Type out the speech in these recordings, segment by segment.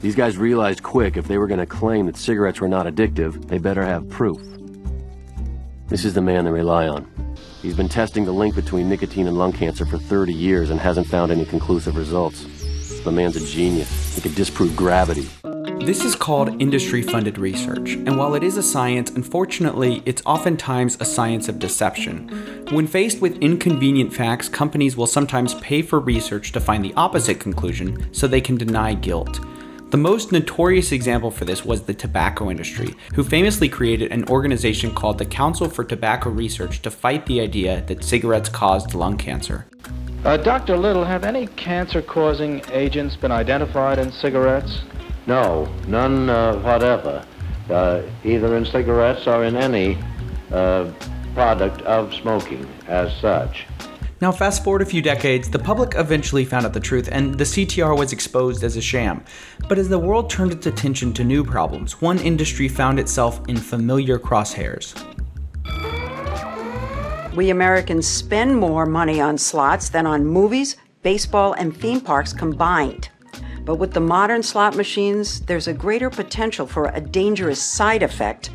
These guys realized quick if they were going to claim that cigarettes were not addictive, they better have proof. This is the man they rely on. He's been testing the link between nicotine and lung cancer for 30 years and hasn't found any conclusive results. The man's a genius. He could disprove gravity. This is called industry funded research, and while it is a science, unfortunately, it's oftentimes a science of deception. When faced with inconvenient facts, companies will sometimes pay for research to find the opposite conclusion so they can deny guilt. The most notorious example for this was the tobacco industry, who famously created an organization called the Council for Tobacco Research to fight the idea that cigarettes caused lung cancer. Uh, Dr. Little, have any cancer causing agents been identified in cigarettes? No, none uh, whatever, uh, either in cigarettes or in any uh, product of smoking as such. Now, fast forward a few decades, the public eventually found out the truth, and the CTR was exposed as a sham. But as the world turned its attention to new problems, one industry found itself in familiar crosshairs. We Americans spend more money on slots than on movies, baseball, and theme parks combined. But with the modern slot machines, there's a greater potential for a dangerous side effect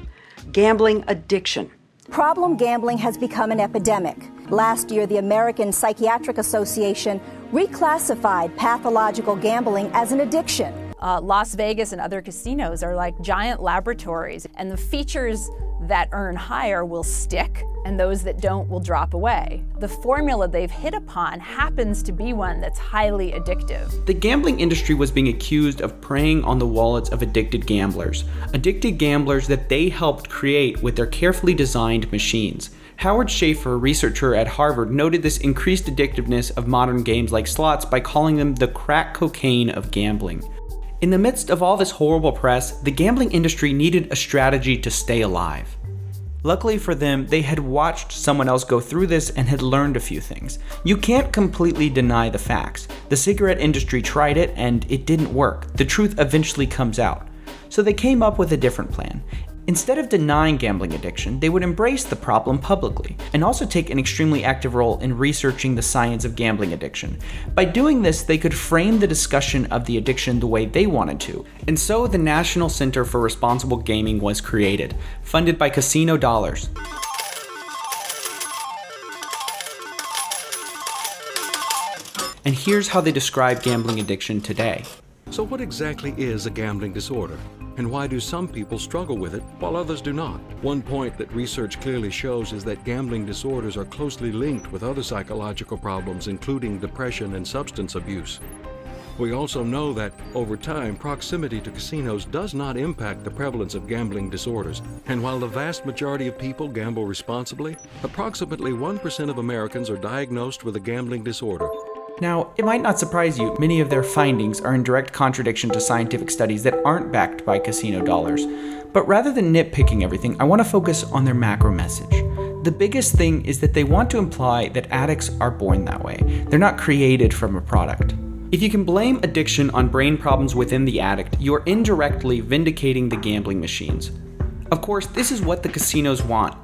gambling addiction. Problem gambling has become an epidemic. Last year, the American Psychiatric Association reclassified pathological gambling as an addiction. Uh, Las Vegas and other casinos are like giant laboratories, and the features that earn higher will stick, and those that don't will drop away. The formula they've hit upon happens to be one that's highly addictive. The gambling industry was being accused of preying on the wallets of addicted gamblers, addicted gamblers that they helped create with their carefully designed machines. Howard Shaffer, researcher at Harvard, noted this increased addictiveness of modern games like slots by calling them the crack cocaine of gambling. In the midst of all this horrible press, the gambling industry needed a strategy to stay alive. Luckily for them, they had watched someone else go through this and had learned a few things. You can't completely deny the facts. The cigarette industry tried it and it didn't work. The truth eventually comes out. So they came up with a different plan. Instead of denying gambling addiction, they would embrace the problem publicly and also take an extremely active role in researching the science of gambling addiction. By doing this, they could frame the discussion of the addiction the way they wanted to. And so the National Center for Responsible Gaming was created, funded by casino dollars. And here's how they describe gambling addiction today. So, what exactly is a gambling disorder? And why do some people struggle with it while others do not? One point that research clearly shows is that gambling disorders are closely linked with other psychological problems, including depression and substance abuse. We also know that, over time, proximity to casinos does not impact the prevalence of gambling disorders. And while the vast majority of people gamble responsibly, approximately 1% of Americans are diagnosed with a gambling disorder, now, it might not surprise you, many of their findings are in direct contradiction to scientific studies that aren't backed by casino dollars. But rather than nitpicking everything, I want to focus on their macro message. The biggest thing is that they want to imply that addicts are born that way. They're not created from a product. If you can blame addiction on brain problems within the addict, you're indirectly vindicating the gambling machines. Of course, this is what the casinos want.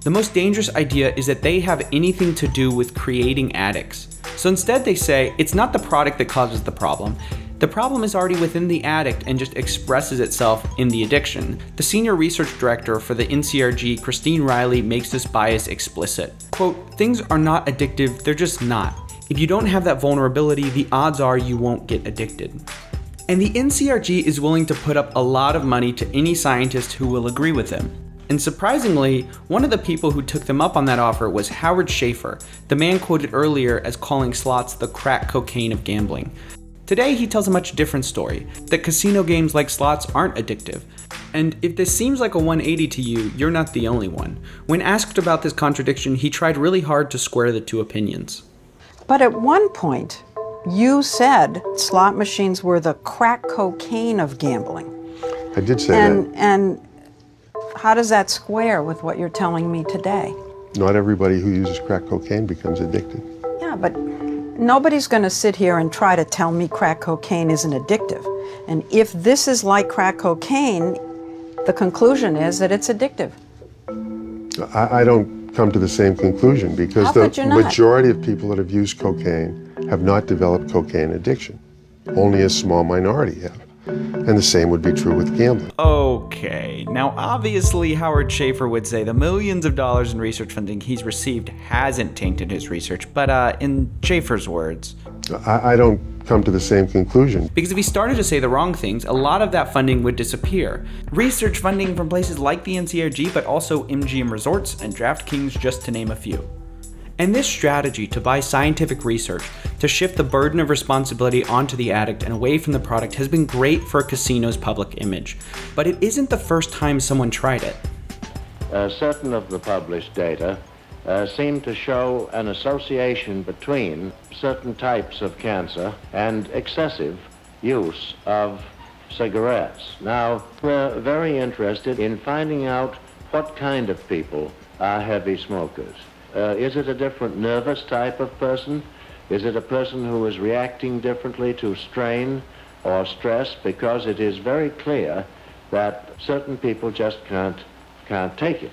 The most dangerous idea is that they have anything to do with creating addicts. So instead, they say it's not the product that causes the problem. The problem is already within the addict and just expresses itself in the addiction. The senior research director for the NCRG, Christine Reilly, makes this bias explicit. Quote, things are not addictive, they're just not. If you don't have that vulnerability, the odds are you won't get addicted. And the NCRG is willing to put up a lot of money to any scientist who will agree with them. And surprisingly, one of the people who took them up on that offer was Howard Shaffer, the man quoted earlier as calling slots the crack cocaine of gambling. Today, he tells a much different story that casino games like slots aren't addictive. And if this seems like a 180 to you, you're not the only one. When asked about this contradiction, he tried really hard to square the two opinions. But at one point, you said slot machines were the crack cocaine of gambling. I did say and, that. And how does that square with what you're telling me today? Not everybody who uses crack cocaine becomes addicted. Yeah, but nobody's going to sit here and try to tell me crack cocaine isn't addictive. And if this is like crack cocaine, the conclusion is that it's addictive. I, I don't come to the same conclusion because How the could you not? majority of people that have used cocaine have not developed cocaine addiction. Only a small minority have. And the same would be true with gambling. Okay, now obviously Howard Shaffer would say the millions of dollars in research funding he's received hasn't tainted his research, but uh, in Shaffer's words, I, I don't come to the same conclusion. Because if he started to say the wrong things, a lot of that funding would disappear. Research funding from places like the NCRG, but also MGM Resorts and DraftKings, just to name a few. And this strategy to buy scientific research to shift the burden of responsibility onto the addict and away from the product has been great for a casino's public image. But it isn't the first time someone tried it. Uh, certain of the published data uh, seem to show an association between certain types of cancer and excessive use of cigarettes. Now, we're very interested in finding out what kind of people are heavy smokers. Uh, is it a different nervous type of person? Is it a person who is reacting differently to strain or stress? Because it is very clear that certain people just can't, can't take it.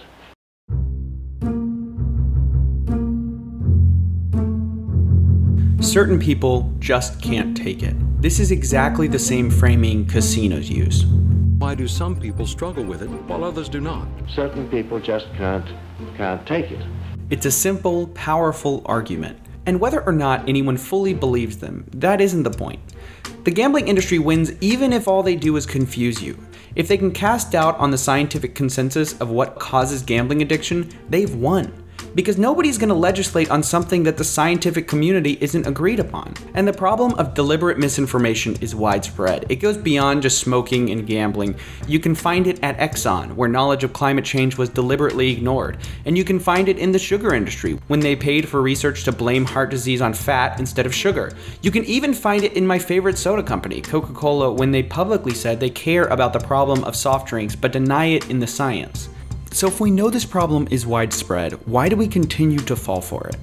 Certain people just can't take it. This is exactly the same framing casinos use. Why do some people struggle with it while others do not? Certain people just can't, can't take it. It's a simple, powerful argument. And whether or not anyone fully believes them, that isn't the point. The gambling industry wins even if all they do is confuse you. If they can cast doubt on the scientific consensus of what causes gambling addiction, they've won because nobody's going to legislate on something that the scientific community isn't agreed upon. And the problem of deliberate misinformation is widespread. It goes beyond just smoking and gambling. You can find it at Exxon, where knowledge of climate change was deliberately ignored. And you can find it in the sugar industry, when they paid for research to blame heart disease on fat instead of sugar. You can even find it in my favorite soda company, Coca Cola, when they publicly said they care about the problem of soft drinks but deny it in the science. So if we know this problem is widespread, why do we continue to fall for it?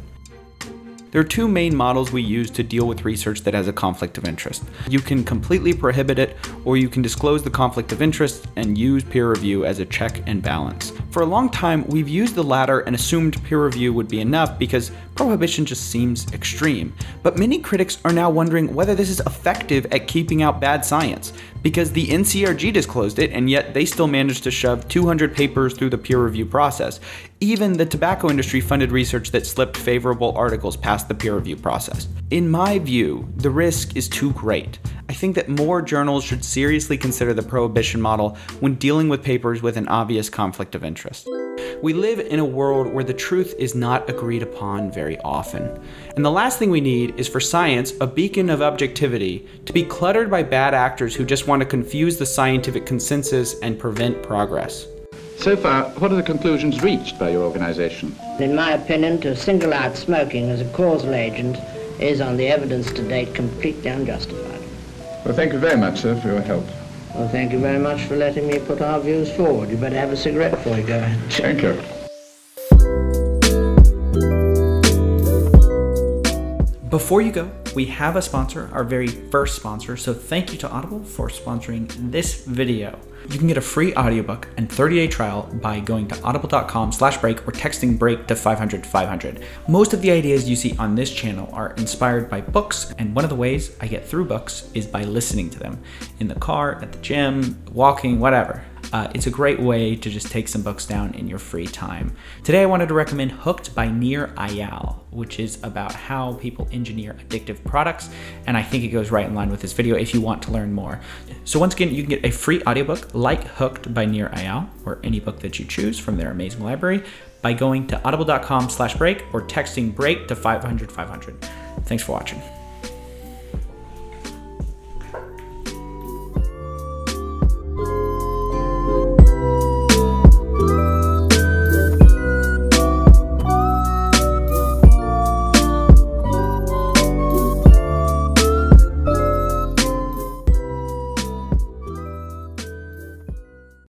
There are two main models we use to deal with research that has a conflict of interest. You can completely prohibit it, or you can disclose the conflict of interest and use peer review as a check and balance. For a long time, we've used the latter and assumed peer review would be enough because prohibition just seems extreme. But many critics are now wondering whether this is effective at keeping out bad science, because the NCRG disclosed it and yet they still managed to shove 200 papers through the peer review process. Even the tobacco industry funded research that slipped favorable articles past the peer review process. In my view, the risk is too great. I think that more journals should seriously consider the prohibition model when dealing with papers with an obvious conflict of interest. We live in a world where the truth is not agreed upon very often. And the last thing we need is for science, a beacon of objectivity, to be cluttered by bad actors who just want to confuse the scientific consensus and prevent progress. So far, what are the conclusions reached by your organization? In my opinion, to single out smoking as a causal agent is, on the evidence to date, completely unjustified. Well, thank you very much, sir, for your help. Well, thank you very much for letting me put our views forward. You better have a cigarette before you go. Thank you. Before you go, we have a sponsor, our very first sponsor, so thank you to Audible for sponsoring this video. You can get a free audiobook and 30-day trial by going to audible.com slash break or texting break to 500 500. Most of the ideas you see on this channel are inspired by books, and one of the ways I get through books is by listening to them in the car, at the gym, walking, whatever. Uh, it's a great way to just take some books down in your free time. Today I wanted to recommend Hooked by Nir Eyal, which is about how people engineer addictive products, and I think it goes right in line with this video if you want to learn more. So once again, you can get a free audiobook like Hooked by Nir Eyal, or any book that you choose from their amazing library, by going to audible.com slash break or texting break to 500 500. Thanks for watching.